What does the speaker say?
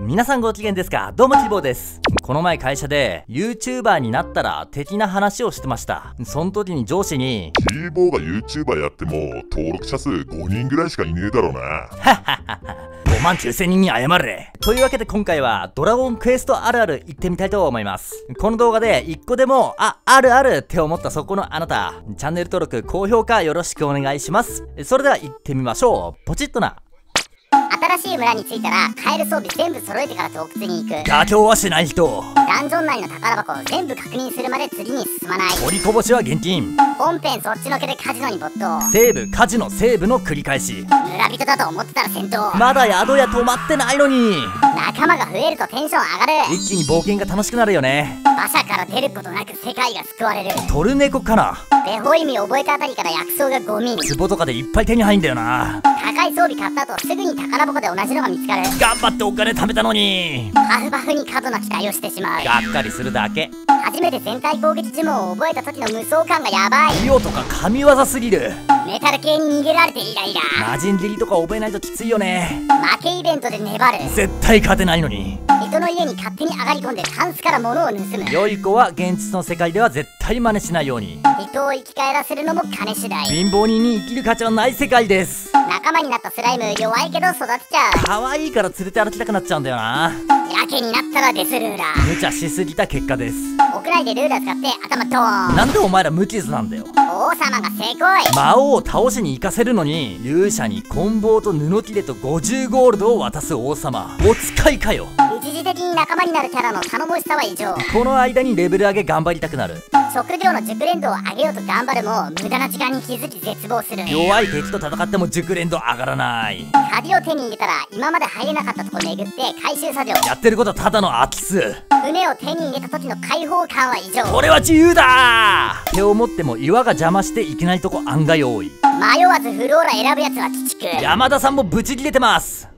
皆さんご機嫌ですか？どうも希望です。この前会社で YouTuber になったら的な話をしてました。その時に上司にキーボーが YouTuber やっても登録者数5人ぐらいしかいねえだろうな。5万9000人に謝れ。というわけで今回はドラゴンクエストあるある行ってみたいと思います。この動画で1個でもああるあるって思ったそこのあなた。チャンネル登録高評価よろしくお願いします。それでは行ってみましょう。ポチッとな新しい村に着いたら買える装備全部揃えてから洞窟に行く。妥協はしない人ダンジョン内の宝箱を全部確認するまで次に進まない。取りこぼしは現金本編そっちのけでカジノに没頭。セーブカジノセーブの繰り返し。村人だと思ってたら戦闘。まだ宿屋止まってないのに仲間が増えるとテンション上がる。一気に冒険が楽しくなるよね。馬車から出ることなく世界が救われる。トルネコかな？ベホ意味覚えたあたりから薬草が5ミリ壺とかでいっぱい手に入んだよな。高い装備買った後すぐに宝箱で同じのが見つかる。頑張ってお金貯めたのに。パフパフに過度な期待をしてしまう。がっかりするだけ。初めて全体攻撃呪文を覚えた時の無双感がやばい。イオとか神業すぎる。メタル系に逃げられてイライラ。魔人斬りとか覚えないときついよね。負けイベントで粘る。絶対勝てないのに。人の家に勝手に上がり込んでタンスから物を盗む。良い子は現実の世界では絶対真似しないように。人を生き返らせるのも金次第。貧乏人に生きる価値はない世界です。仲間になったスライム弱いけど育てちゃう。可愛いから連れて歩きたくなっちゃうんだよなやけになったらデスルーラー。無茶しすぎた結果です。屋内でルーラー使って頭ドーン。なんでお前ら無傷なんだよ。王様がせこい。魔王を倒しに行かせるのに勇者に棍棒と布切れと50ゴールドを渡す王様。お使いかよ。一時的に仲間になるキャラの頼もしさは異常。この間にレベル上げ頑張りたくなる。職業の熟練度を上げようと頑張るも無駄な時間に気づき絶望する。弱い敵と戦っても熟練度上がらない。鍵を手に入れたら今まで入れなかったとこ巡って回収作業。やってることはただの空き巣。船を手に入れた時の解放感は異常。これは自由だ。って思っても岩が邪魔していけないとこ案外多い。迷わずフローラ選ぶやつは鬼畜。山田さんもブチ切れてます